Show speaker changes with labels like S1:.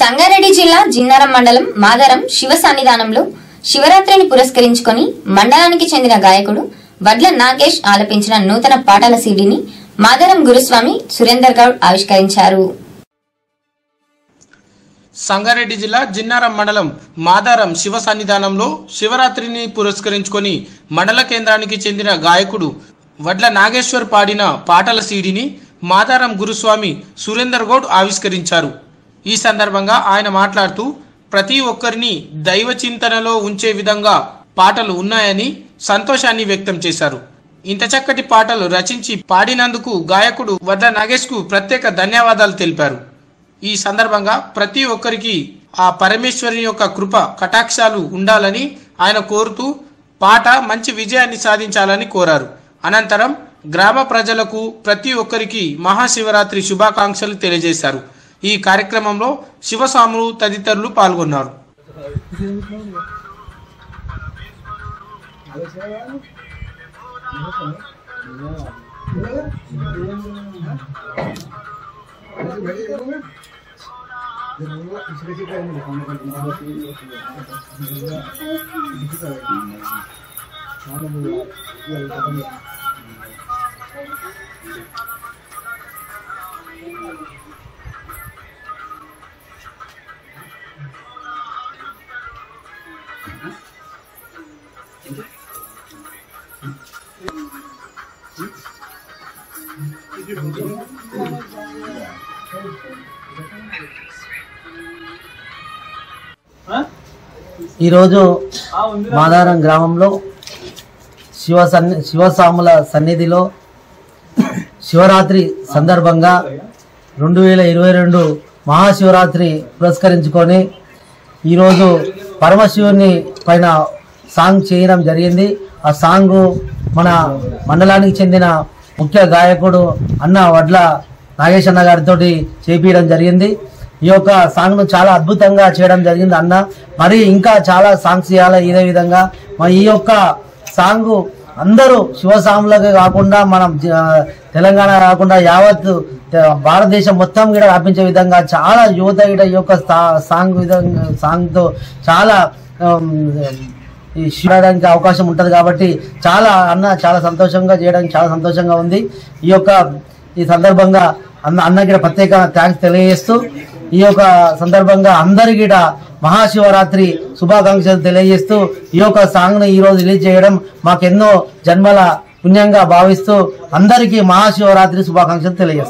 S1: సంగారెడ్డి జిల్లా జిన్నారం మండలం మాదారం శివ సన్నిధానంలో శివరాత్రిని పురస్కరించుకొని మండలానికి చెందిన గాయకుడు వడ్ల నాగేష్ ఆలపించిన నూతన పాటల సీడీని మాదారం గురుస్వామి సురేందర్ గౌడ్ ఆవిష్కరించారు.
S2: సంగారెడ్డి జిల్లా జిన్నారం మండలం మాదారం శివ సన్నిధానంలో శివరాత్రిని పురస్కరించుకొని మండల కేంద్రానికి చెందిన గాయకుడు వడ్ల నాగేశ్వర్ పాడిన పాటల సీడీని మాదారం గురుస్వామి సురేందర్ గౌడ్ ఆవిష్కరించారు. ఈ సందర్భంగా ఆయన మాట్లాడుతూ ప్రతి ఒక్కరిని దైవ చింతనలో ఉంచే విధంగా పాటలు ఉన్నాయని సంతోషాన్ని వ్యక్తం చేశారు. ఇంత చక్కటి పాటలు రచించి పాడినందుకు గాయకుడు వడ్ల నాగేష్కు ప్రత్యేక ధన్యవాదాలు తెలిపారు. ఈ సందర్భంగా ప్రతి ఒక్కరికి ఆ పరమేశ్వరుని యొక్క కృప కటాక్షాలు ఉండాలని ఆయన కోరుతూ పాట మంచి విజయాన్ని సాధించాలని కోరారు. అనంతరం గ్రామ ప్రజలకు ప్రతి ఒక్కరికి మహాశివరాత్రి శుభాకాంక్షలు తెలియజేశారు. ఈ కార్యక్రమంలో శివస్వాములు తదితరులు పాల్గొన్నారు.
S3: ఈరోజు మాదారం గ్రామంలో శివ సన్ని శివస్వాముల సన్నిధిలో శివరాత్రి సందర్భంగా రెండు వేల ఇరవై రెండు మహాశివరాత్రి పురస్కరించుకొని ఈరోజు పరమశివుని పైన సాంగ్ చేయడం జరిగింది. ఆ సాంగ్ మన మండలానికి చెందిన ముఖ్య గాయకుడు అన్న వడ్ల నాగేష్ అన్న గారితో చేపించడం జరిగింది. ఈ యొక్క సాంగ్ను చాలా అద్భుతంగా చేయడం జరిగింది అన్న. మరి ఇంకా చాలా సాంగ్స్ చేయాలి ఇదే విధంగా. మరి ఈ యొక్క సాంగ్ అందరూ శివసాములకే కాకుండా మనం తెలంగాణ కాకుండా యావత్ భారతదేశం మొత్తం కూడా వ్యాపించే విధంగా చాలా యువత కూడా ఈ యొక్క సా- సాంగ్ విధంగా సాంగ్తో చాలా ఈ చూడడానికి అవకాశం ఉంటుంది కాబట్టి చాలా అన్న చాలా సంతోషంగా చేయడానికి చాలా సంతోషంగా ఉంది. ఈ యొక్క ఈ సందర్భంగా అన్న అన్నకి ప్రత్యేక థ్యాంక్స్ తెలియజేస్తూ ఈ యొక్క సందర్భంగా అందరికీ మహాశివరాత్రి శుభాకాంక్షలు తెలియజేస్తూ ఈ యొక్క సాంగ్ను ఈరోజు రిలీజ్ చేయడం మాకెన్నో జన్మల పుణ్యంగా భావిస్తూ అందరికీ మహాశివరాత్రి శుభాకాంక్షలు తెలియజేస్తాం.